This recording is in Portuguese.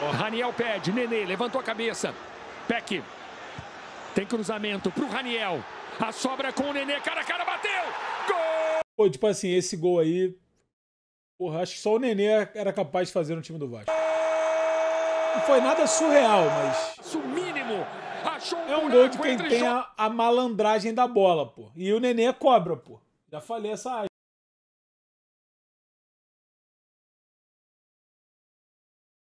O Raniel pede, Nenê levantou a cabeça. Peck. Tem cruzamento pro Raniel. A sobra com o Nenê, cara a cara, bateu! Gol! Pô, tipo assim, esse gol aí. Porra, acho que só o Nenê era capaz de fazer no time do Vasco. Não foi nada surreal, mas. O mínimo! Achou um É um gol de quem tem a, a malandragem da bola, pô. E o Nenê é cobra, pô. Já falei essa